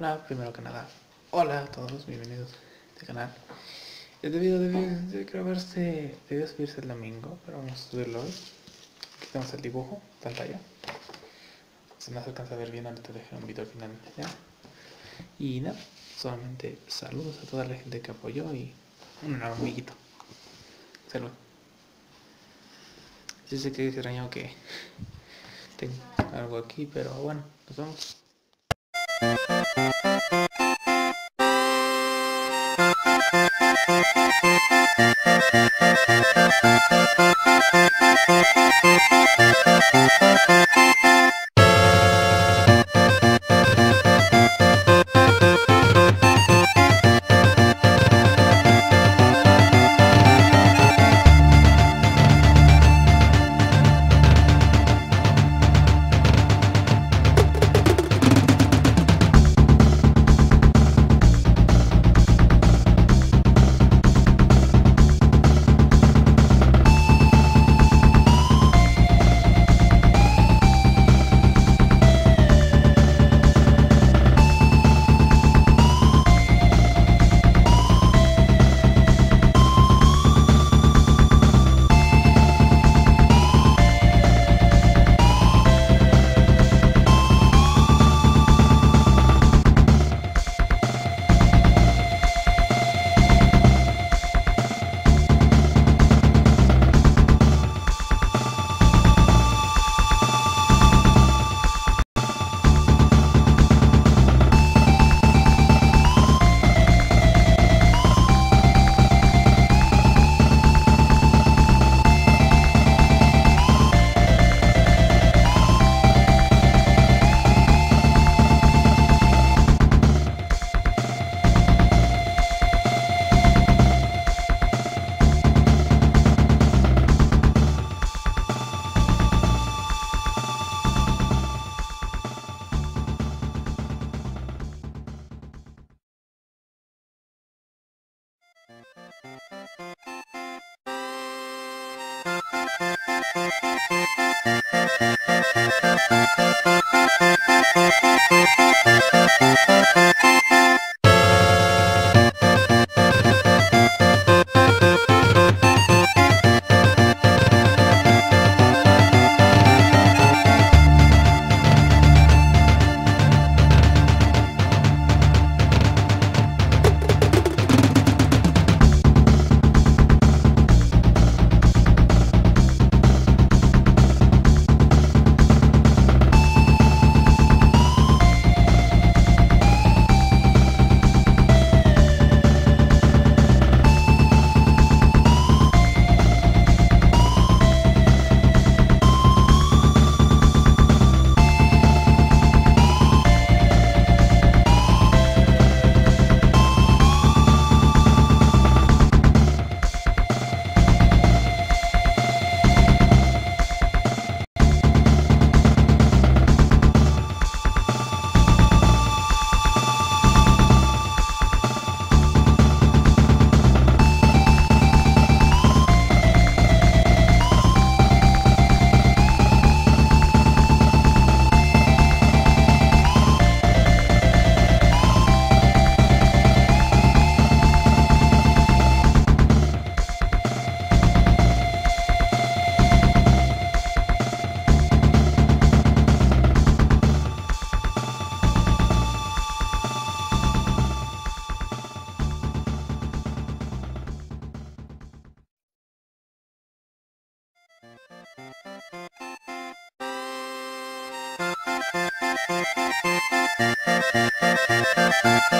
Hola, primero que nada, hola a todos, bienvenidos a este canal. Este video debe grabarse, debe subirse el domingo, pero vamos a subirlo hoy. Aquí tenemos el dibujo, pantalla. Se alcanza a ver bien, ahorita dejé un video final ya. Y nada, solamente saludos a toda la gente que apoyó y un amiguito. Salud. Yo sé que es extraño que tengo algo aquí, pero bueno, nos vemos. パパパパ。Thank you. Thank you.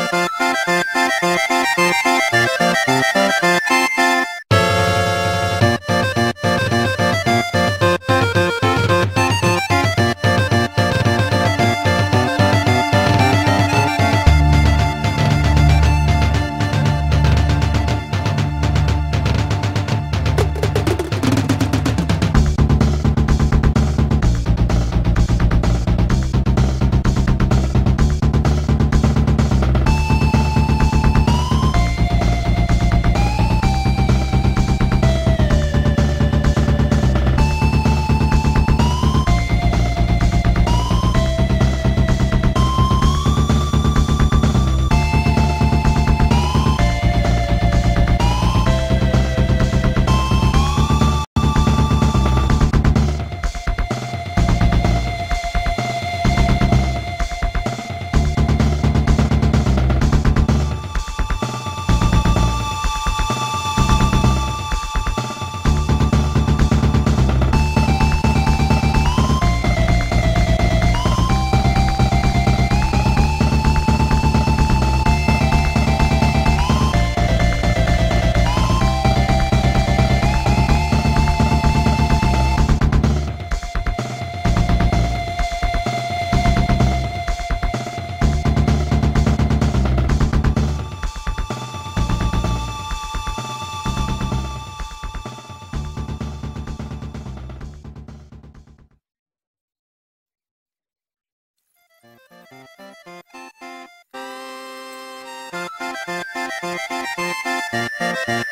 Thank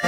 you.